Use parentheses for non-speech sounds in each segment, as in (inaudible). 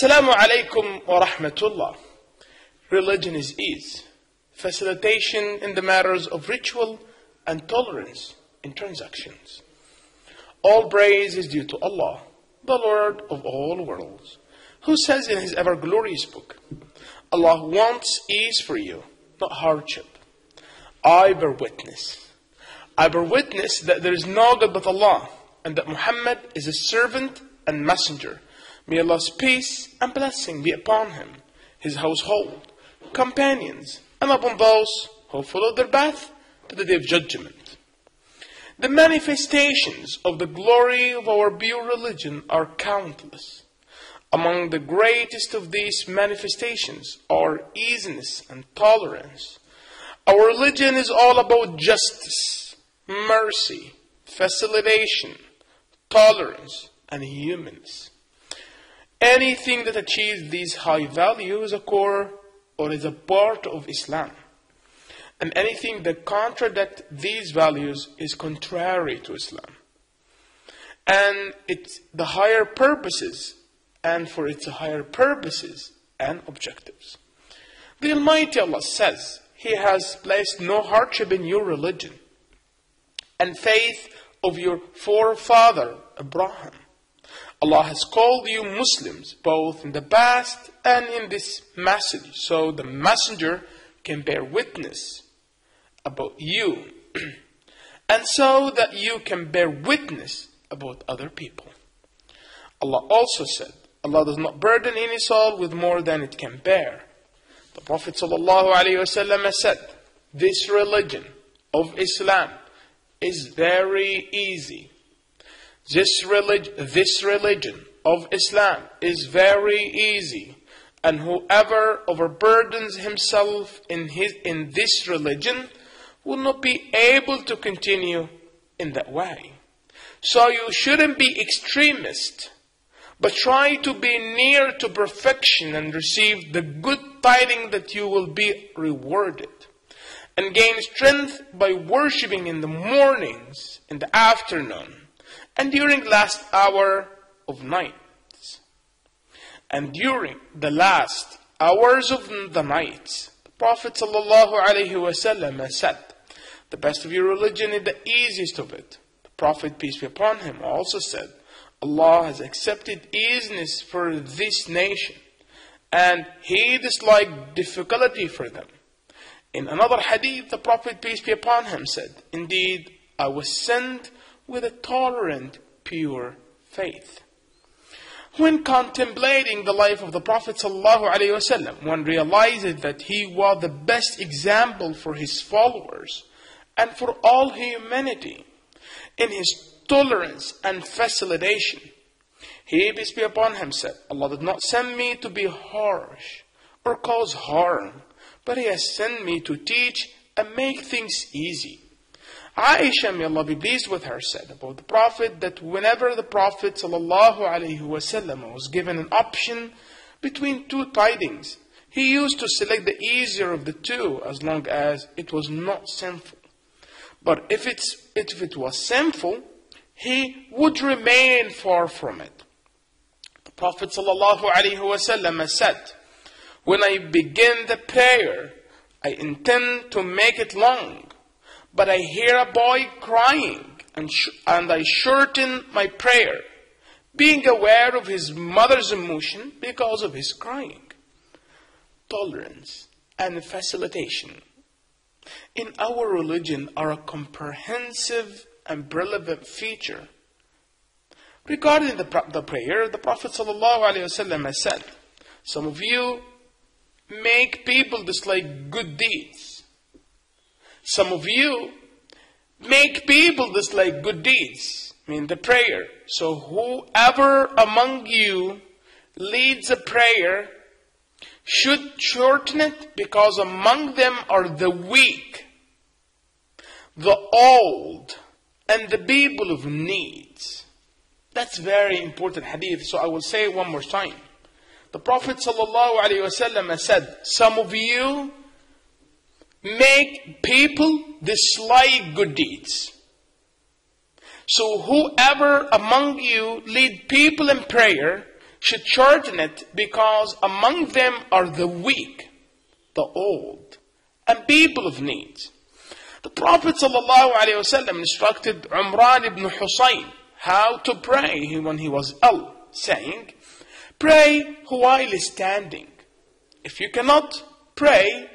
Assalamu alaikum wa rahmatullah. Religion is ease, facilitation in the matters of ritual, and tolerance in transactions. All praise is due to Allah, the Lord of all worlds, who says in His ever glorious book, Allah wants ease for you, not hardship. I bear witness. I bear witness that there is no God but Allah, and that Muhammad is a servant and messenger. May Allah's peace and blessing be upon him, his household, companions, and upon those who follow their path to the day of judgment. The manifestations of the glory of our pure religion are countless. Among the greatest of these manifestations are easiness and tolerance. Our religion is all about justice, mercy, facilitation, tolerance, and humanness. Anything that achieves these high values is a core or is a part of Islam. And anything that contradicts these values is contrary to Islam. And it's the higher purposes, and for its higher purposes and objectives. The Almighty Allah says, He has placed no hardship in your religion and faith of your forefather Abraham. Allah has called you Muslims both in the past and in this message, so the messenger can bear witness about you, (clears throat) and so that you can bear witness about other people. Allah also said, Allah does not burden any soul with more than it can bear. The Prophet ﷺ said, This religion of Islam is very easy. This, this religion of Islam is very easy. And whoever overburdens himself in, his, in this religion will not be able to continue in that way. So you shouldn't be extremist, but try to be near to perfection and receive the good tidings that you will be rewarded. And gain strength by worshipping in the mornings, in the afternoon, and during the last hour of night. And during the last hours of the night, the Prophet ﷺ said, The best of your religion is the easiest of it. The Prophet, peace be upon him, also said, Allah has accepted easiness for this nation, and He disliked difficulty for them. In another hadith, the Prophet, peace be upon him, said, Indeed, I was sent with a tolerant, pure faith. When contemplating the life of the Prophet ﷺ, one realizes that he was the best example for his followers and for all humanity in his tolerance and facilitation. He, peace be upon him, said, Allah did not send me to be harsh or cause harm, but He has sent me to teach and make things easy. Aisha, may Allah be pleased with her, said about the Prophet that whenever the Prophet ﷺ was given an option between two tidings, he used to select the easier of the two as long as it was not sinful. But if, it's, if it was sinful, he would remain far from it. The Prophet ﷺ said, When I begin the prayer, I intend to make it long but I hear a boy crying, and, sh- and I shorten my prayer, being aware of his mother's emotion because of his crying. Tolerance and facilitation in our religion are a comprehensive and relevant feature. Regarding the, the prayer, the Prophet ﷺ has said, Some of you make people dislike good deeds some of you make people dislike good deeds, I mean the prayer. So whoever among you leads a prayer should shorten it because among them are the weak, the old, and the people of needs. That's very important hadith, so I will say one more time. The Prophet ﷺ said, Some of you make people dislike good deeds. So whoever among you lead people in prayer should shorten it because among them are the weak, the old, and people of needs. The Prophet ﷺ instructed Umran ibn Husayn how to pray when he was ill, saying, Pray while standing. If you cannot, pray,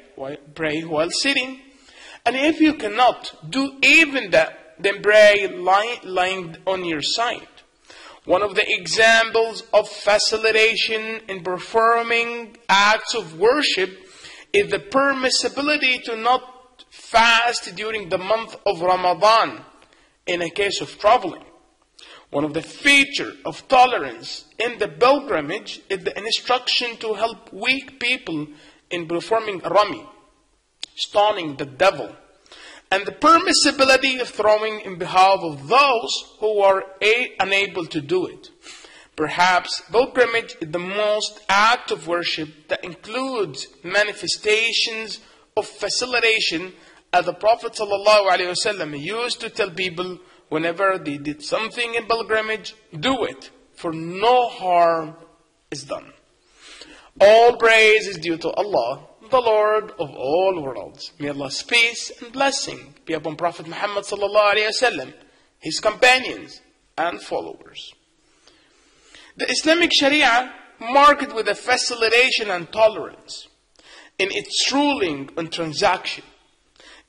pray while sitting. And if you cannot do even that, then pray lying, lying on your side. One of the examples of facilitation in performing acts of worship is the permissibility to not fast during the month of Ramadan in a case of traveling. One of the features of tolerance in the pilgrimage is the instruction to help weak people in performing rami, stoning the devil, and the permissibility of throwing in behalf of those who are a, unable to do it. Perhaps pilgrimage is the most act of worship that includes manifestations of facilitation as the Prophet ﷺ used to tell people whenever they did something in pilgrimage, do it, for no harm is done. All praise is due to Allah, the Lord of all worlds. May Allah's peace and blessing be upon Prophet Muhammad sallallahu his companions and followers. The Islamic Sharia marked with a facilitation and tolerance in its ruling on transaction.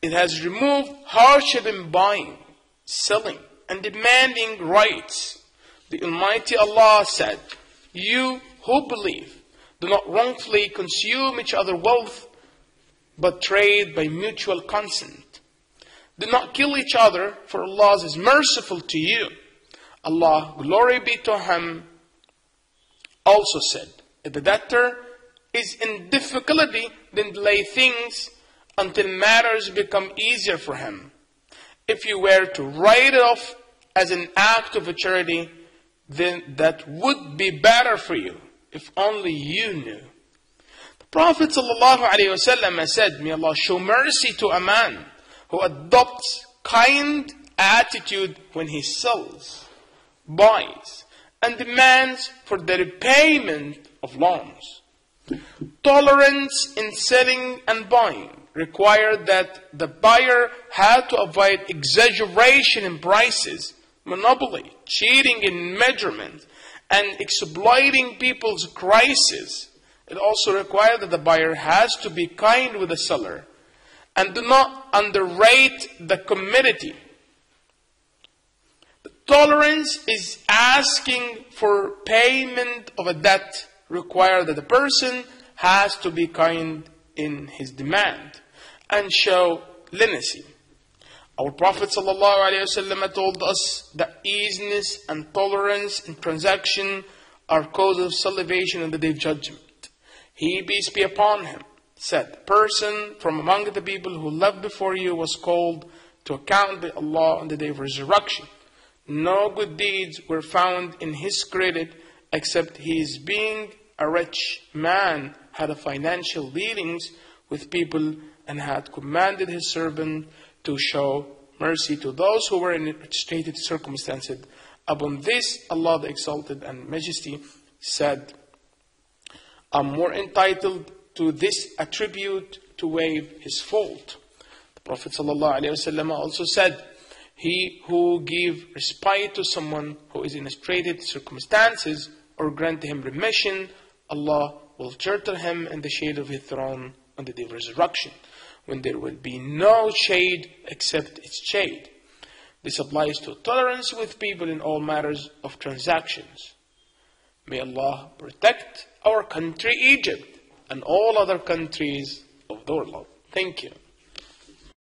It has removed hardship in buying, selling, and demanding rights. The Almighty Allah said, You who believe, do not wrongfully consume each other's wealth, but trade by mutual consent. Do not kill each other, for Allah is merciful to you. Allah, glory be to Him, also said, If the debtor is in difficulty, then delay things until matters become easier for him. If you were to write it off as an act of charity, then that would be better for you if only you knew. The Prophet ﷺ said, May Allah show mercy to a man who adopts kind attitude when he sells, buys, and demands for the repayment of loans. Tolerance in selling and buying required that the buyer had to avoid exaggeration in prices, monopoly, cheating in measurement, and exploiting people's crisis. It also requires that the buyer has to be kind with the seller and do not underrate the community. Tolerance is asking for payment of a debt require that the person has to be kind in his demand and show leniency. Our Prophet ﷺ told us that easiness and tolerance in transaction are cause of salvation on the day of judgment. He, peace be upon him, said, The person from among the people who lived before you was called to account by Allah on the day of resurrection. No good deeds were found in his credit except his being a rich man had a financial dealings with people and had commanded his servant to show mercy to those who were in stated circumstances. Upon this, Allah the Exalted and Majesty said, I'm more entitled to this attribute to waive his fault. The Prophet ﷺ also said, He who give respite to someone who is in straitened circumstances or grant him remission, Allah will shelter him in the shade of his throne on the day of resurrection when there will be no shade except its shade. This applies to tolerance with people in all matters of transactions. May Allah protect our country Egypt and all other countries of the world. Thank you.